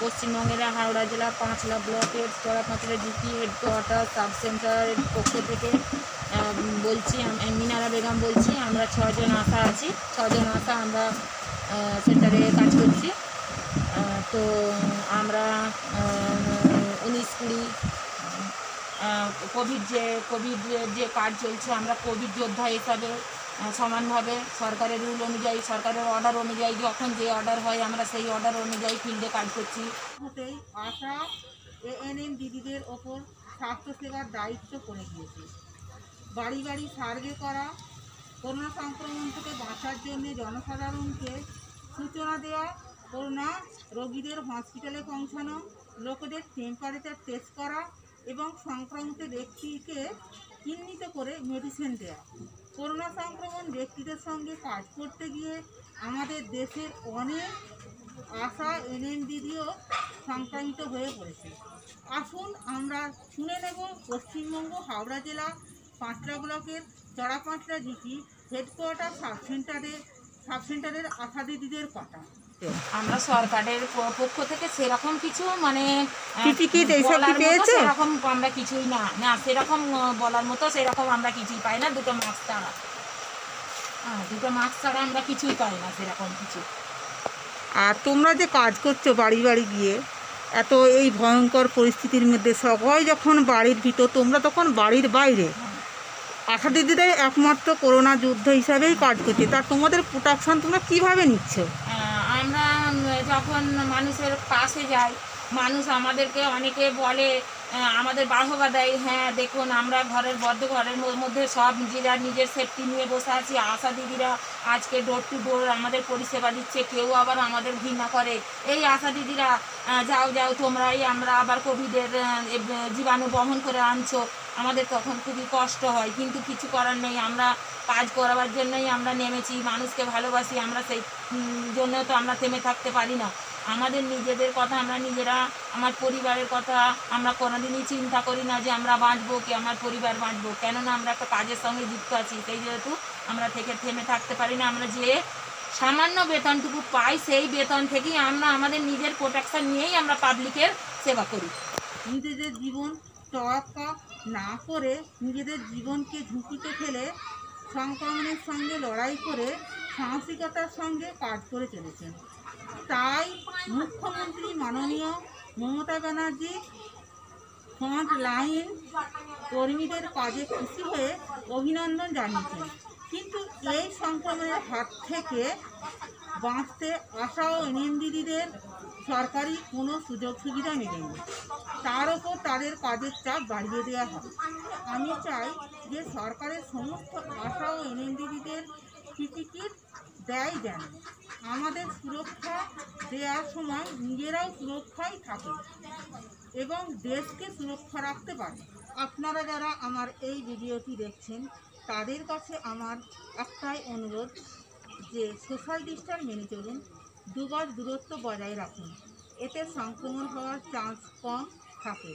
পশ্চিমবঙ্গের হাওড়া জেলা পাঁচলা ব্লকের চড়াপাঁচলা জিপি হেডকোয়ার্টার সাব সেন্টারের পক্ষ থেকে বলছি মিনারা বেগম বলছি, আমরা ছজন আশা আছি, ছজন আশা আমরা সেন্টারে কাজ করছি। তো আমরা উনিশ কুড়ি কোভিড যে, কোভিড যে- কাজ চলছে, আমরা কোভিড যোদ্ধা হিসাবে সমানভাবে সরকারের রুল অনুযায়ী, সরকারের অর্ডার অনুযায়ী যখন যে অর্ডার হয়, আমরা সেই অর্ডার অনুযায়ী ফিল্ডে কাজ করছি। হতেই আশা এএনএম দিদিদের ওপর স্বাস্থ্যসেবার দায়িত্ব পড়ে গিয়েছে। বাড়ি বাড়ি সার্ভে করা, করোনা সংক্রমণ থেকে বাঁচার জন্য জনসাধারণকে সূচনা দেওয়া, করোনা রোগীদের হসপিটালে পৌঁছানো, লোকেদের টেম্পারেচার টেস্ট করা এবং সংক্রমিত ব্যক্তিকে চিহ্নিত করে মেডিসিন দেওয়া। করোনা সংক্রমণ ব্যক্তিদের সঙ্গে কাজ করতে গিয়ে আমাদের দেশের অনেক আশা এনএম সংক্রান্ত হয়ে পড়েছে। আসুন আমরা শুনে নেব পশ্চিমবঙ্গ, হাওড়া জেলা পাঁচড়া ব্লকের চড়া চড়াপাঁচলা জিপি হেডকোয়ার্টার সাব সেন্টারে সাব সেন্টারের আশা দিদিদের কথা। আমরা সরকারের পক্ষ থেকে সেরকম কিছু মানে আহ, এইসব কি পেয়েছে? সেরকম আমরা কিছুই না। না সেরকম বলার মতো সেরকম আমরা কিছুই পাই না। দুটো মাস্ক ছাড়া। হ্যাঁ দুটো মাস্ক ছাড়া আমরা কিছুই পাই না সেরকম কিছু। আর তোমরা যে কাজ করছ বাড়ি বাড়ি গিয়ে এত এই ভয়ঙ্কর পরিস্থিতির মধ্যে সবাই যখন বাড়ির ভিতর তোমরা তখন বাড়ির বাইরে। আশা দিদিদের একমাত্র করোনা যুদ্ধ হিসাবেই কাজ করছে। তা তোমাদের প্রোটেকশন তোমরা কীভাবে নিচ্ছ? আমরা যখন মানুষের পাশে যাই, মানুষ আমাদেরকে অনেকে বলে আমাদের বাহবা দেয় হ্যাঁ দেখুন, আমরা ঘরের বদ্ধ ঘরের মধ্যে সব নিজেরা নিজের সেফটি নিয়ে বসে আছি। আশা দিদিরা আজকে ডোর টু ডোর আমাদের পরিষেবা দিচ্ছে, কেউ আবার আমাদের ঘৃণা করে। এই আশা দিদিরা যাও যাও, তোমরাই আমরা আবার কোভিডের জীবাণু বহন করে আনছো। আমাদের তখন খুবই কষ্ট হয়, কিন্তু কিছু করার নেই। আমরা কাজ করাবার জন্যই আমরা নেমেছি, মানুষকে ভালোবাসি, আমরা সেই জন্য তো আমরা থেমে থাকতে পারি না। আমাদের নিজেদের কথা আমরা নিজেরা, আমার পরিবারের কথা আমরা কোনোদিনই চিন্তা করি না যে আমরা বাঁচবো কি, আমার পরিবার বাঁচবো। কেননা আমরা একটা কাজের সঙ্গে যুক্ত আছি, সেই যেহেতু আমরা থেকে থেমে থাকতে পারি না, আমরা যে সামান্য বেতনটুকু পাই, সেই বেতন থেকেই আমরা আমাদের নিজের প্রোটেকশন নিয়েই আমরা পাবলিকের সেবা করি। নিজেদের জীবন তোয়াক্কা না করে নিজেদের জীবনকে ঝুঁকিতে ফেলে সংক্রমণের সঙ্গে লড়াই করে সাহসিকতার সঙ্গে কাজ করে চলেছেন। তাই মুখ্যমন্ত্রী মাননীয় মমতা ব্যানার্জি ফ্রন্ট লাইন কর্মীদের কাজে খুশি হয়ে অভিনন্দন জানিয়েছেন। কিন্তু এই সংক্রমণের হাত থেকে বাঁচতে আশা ও এনএম দিদিদের সরকারি কোনো সুযোগ সুবিধা মেলেনি। তার ওপর তাদের কাজের চাপ বাড়িয়ে দেওয়া হয় আমি চাই যে সরকারের সমস্ত আশা ও এনএম দিদিদের টিকিট দেয় যেন আমাদের সুরক্ষা দেওয়ার সময় নিজেরাও সুরক্ষায় থাকে এবং দেশকে সুরক্ষা রাখতে পারে। আপনারা যারা আমার এই ভিডিওটি দেখছেন তাদের কাছে আমার একটাই অনুরোধ যে সোশ্যাল ডিস্টেন্স মেনে চলুন দুবার দূরত্ব বজায় রাখুন। এতে সংক্রমণ হওয়ার চান্স কম থাকে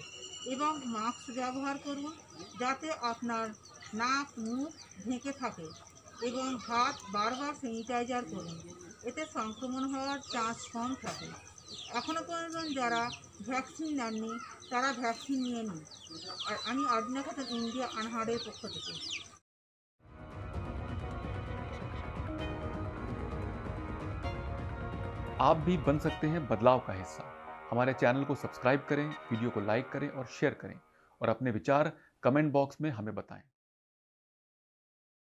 এবং মাস্ক ব্যবহার করুন যাতে আপনার নাক, মুখ ঢেকে থাকে এবং হাত বারবার স্যানিটাইজার করুন। এতে সংক্রমণ হওয়ার চান্স কম থাকে। এখনও পর্যন্ত যারা ভ্যাকসিন নেননি, তারা ভ্যাকসিন নিয়ে নিন আর আমি অর্জনা খাতুন, ইন্ডিয়া আনহারের পক্ষ থেকে। आप भी बन सकते हैं बदलाव का हिस्सा। हमारे चैनल को सब्सक्राइब करें, वीडियो को लाइक करें और शेयर करें और अपने विचार कमेंट बॉक्स में हमें बताएँ।